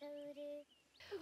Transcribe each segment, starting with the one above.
ചൗര്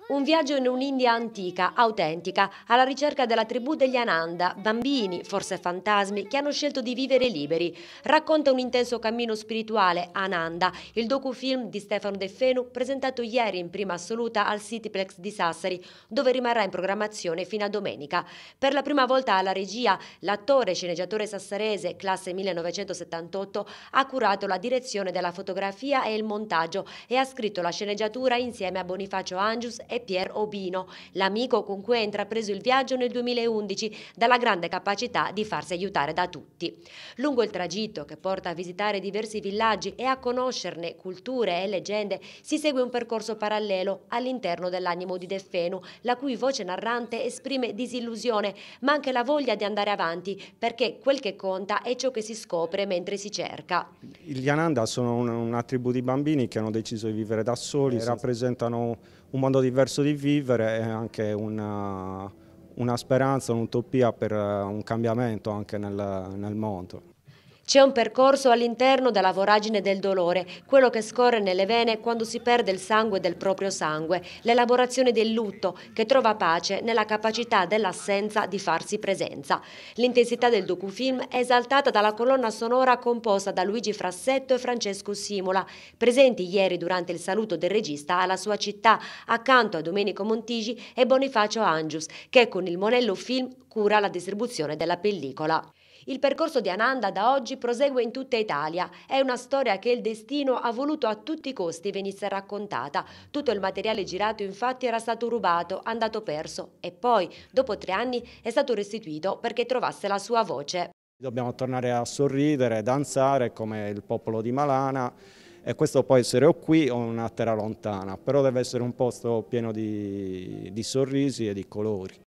Un viaggio in un'India antica, autentica, alla ricerca della tribù degli Ananda, bambini, forse fantasmi, che hanno scelto di vivere liberi. Racconta un intenso cammino spirituale, Ananda, il docufilm di Stefano De Fenu, presentato ieri in prima assoluta al Cityplex di Sassari, dove rimarrà in programmazione fino a domenica. Per la prima volta alla regia, l'attore e sceneggiatore sassarese, classe 1978, ha curato la direzione della fotografia e il montaggio e ha scritto la sceneggiatura insieme a Bonifacio Angius e Pier Obino, l'amico con cui ha intrapreso il viaggio nel 2011 dalla grande capacità di farsi aiutare da tutti. Lungo il tragitto che porta a visitare diversi villaggi e a conoscerne culture e leggende si segue un percorso parallelo all'interno dell'animo di Defenu, la cui voce narrante esprime disillusione ma anche la voglia di andare avanti perché quel che conta è ciò che si scopre mentre si cerca. Gli Ananda sono una tribù di bambini che hanno deciso di vivere da soli, rappresentano un modo diverso di vivere e anche una, una speranza, un'utopia per un cambiamento anche nel, nel mondo. C'è un percorso all'interno della voragine del dolore, quello che scorre nelle vene quando si perde il sangue del proprio sangue, l'elaborazione del lutto che trova pace nella capacità dell'assenza di farsi presenza. L'intensità del docufilm è esaltata dalla colonna sonora composta da Luigi Frassetto e Francesco Simula, presenti ieri durante il saluto del regista alla sua città, accanto a Domenico Montigi e Bonifacio Angius, che con il Monello Film cura la distribuzione della pellicola. Il percorso di Ananda da oggi prosegue in tutta Italia. È una storia che il destino ha voluto a tutti i costi venisse raccontata. Tutto il materiale girato infatti era stato rubato, andato perso e poi, dopo tre anni, è stato restituito perché trovasse la sua voce. Dobbiamo tornare a sorridere, danzare come il popolo di Malana e questo può essere o qui o una terra lontana, però deve essere un posto pieno di, di sorrisi e di colori.